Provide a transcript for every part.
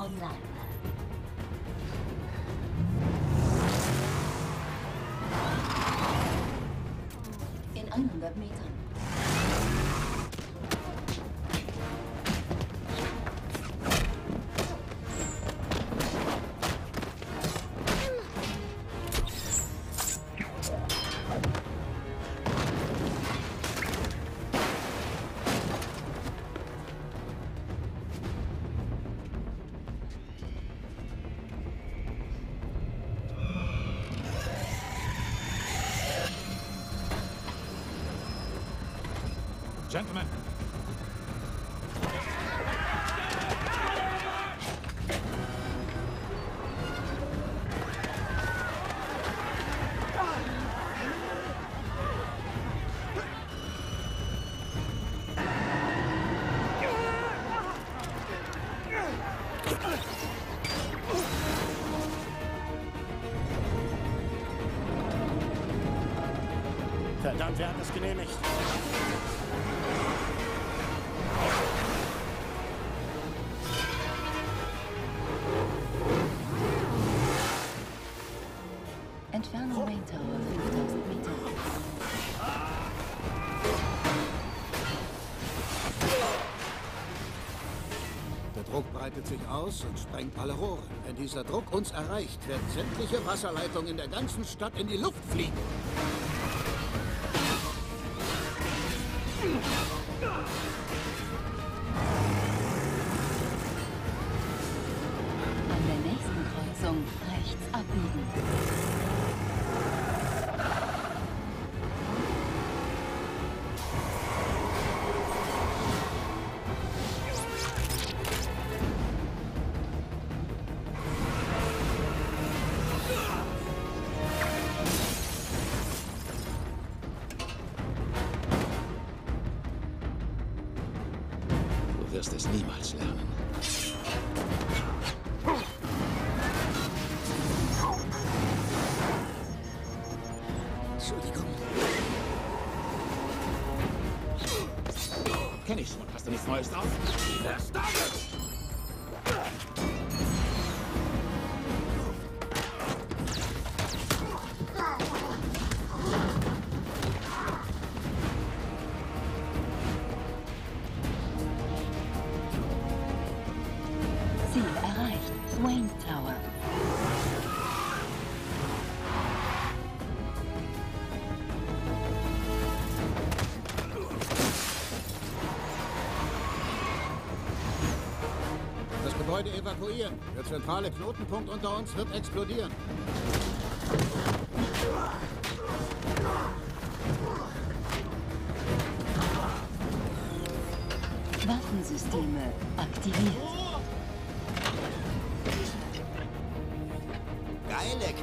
online. In einem Webmeter. Gentlemen. Verdammt, wer hat das genehmigt? Entfernung Main Tower 5000 Meter. Der Druck breitet sich aus und sprengt alle Rohre. Wenn dieser Druck uns erreicht, werden sämtliche Wasserleitungen in der ganzen Stadt in die Luft fliegen. An der nächsten Kreuzung rechts abbiegen. Du wirst es niemals lernen. Entschuldigung. Kenn ich schon. Hast du nichts Neues drauf? Was Ziel erreicht. Wayne Tower. Das Gebäude evakuieren. Der zentrale Knotenpunkt unter uns wird explodieren. Waffensysteme aktiviert.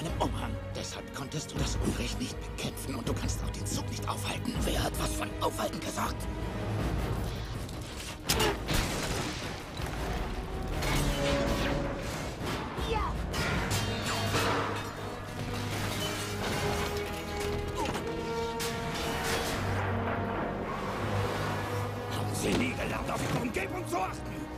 einem Umhang. Deshalb konntest du das Unrecht nicht bekämpfen und du kannst auch den Zug nicht aufhalten. Wer hat was von Aufhalten gesagt? Sie nie gelernt, auf Ihre Umgebung zu achten?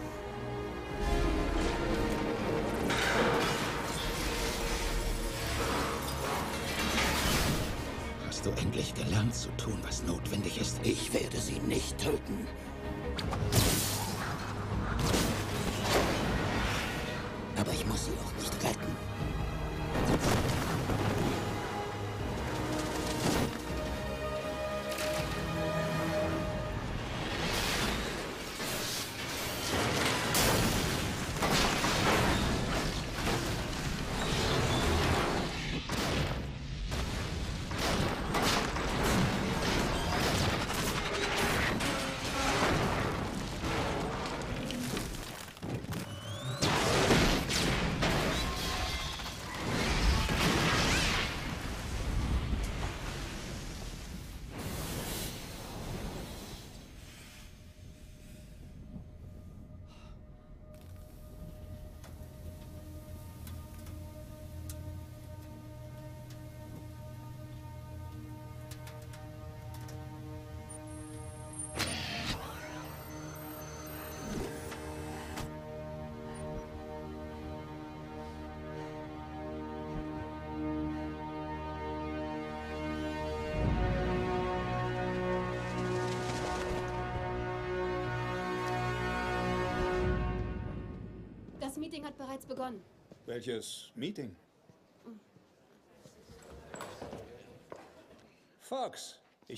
Hast du endlich gelernt zu tun, was notwendig ist? Ich werde sie nicht töten. Aber ich muss sie auch nicht Meeting hat bereits begonnen. Welches Meeting? Fox,